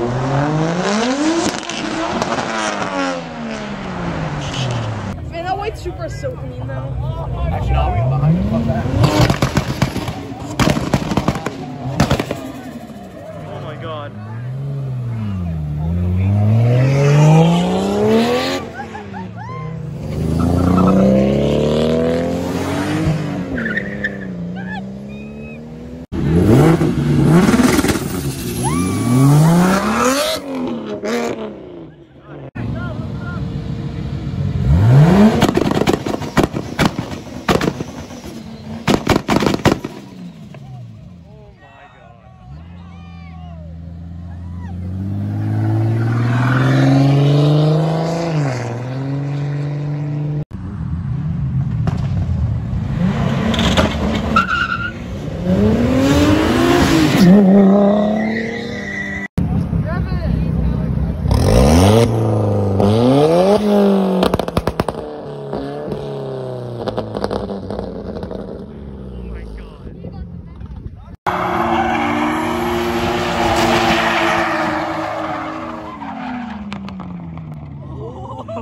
Man, that white Supra is so clean though. Actually, no, I'll get behind you. Fuck that. Oh my god. Oh my god. Oh my god.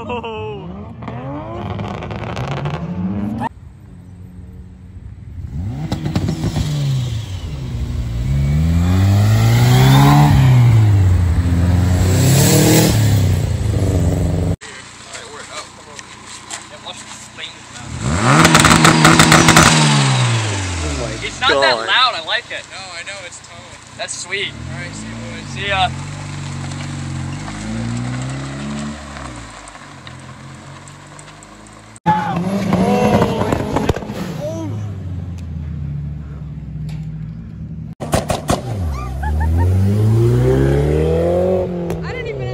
Oh. It's not that loud. I like it. No, I know it's tone. That's sweet. All right, see you boys. See ya. I didn't even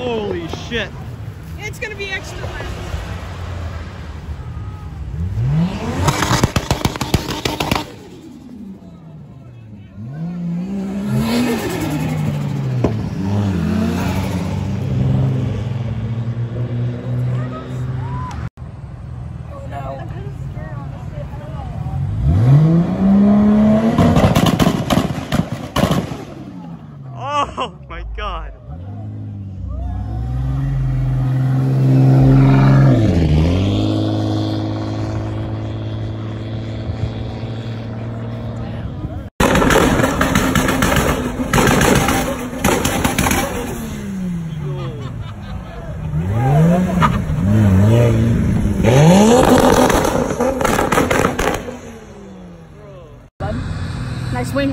Holy shit. It's gonna be extra loud. Oh my god.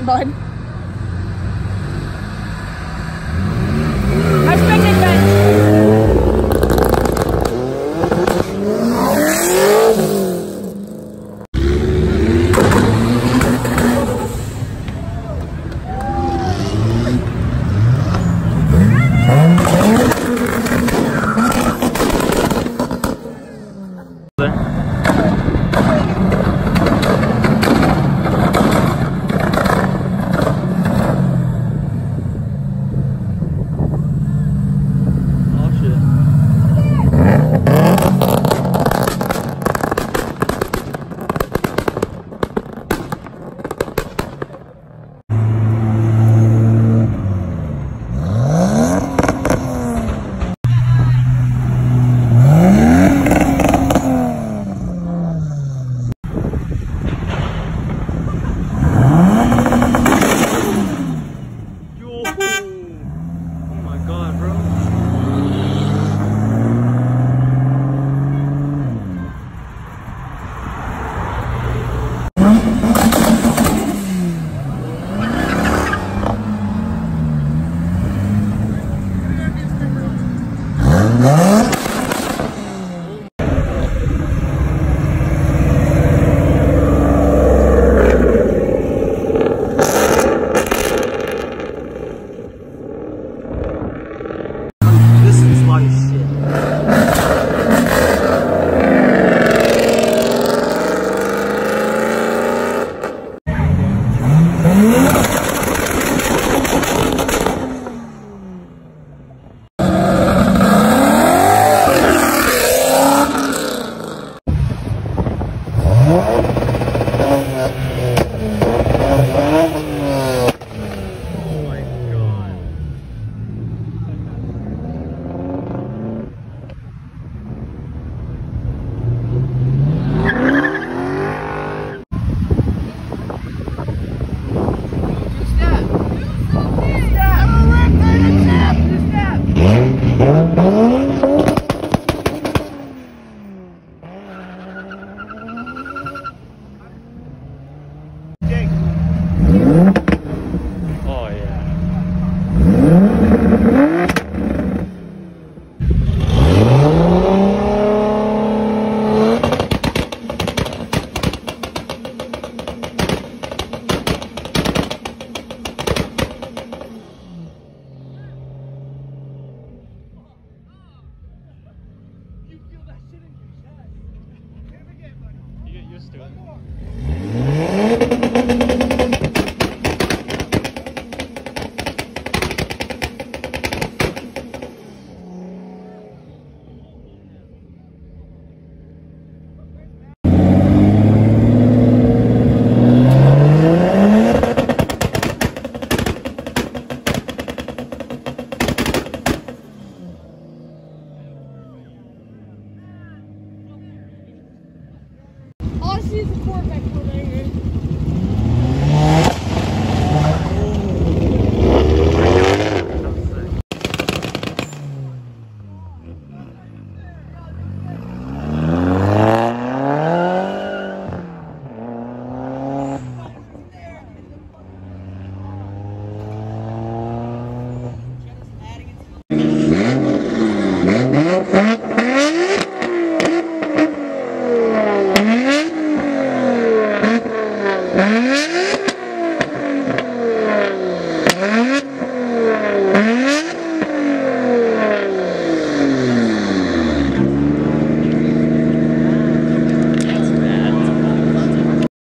Bud. Este, let's do.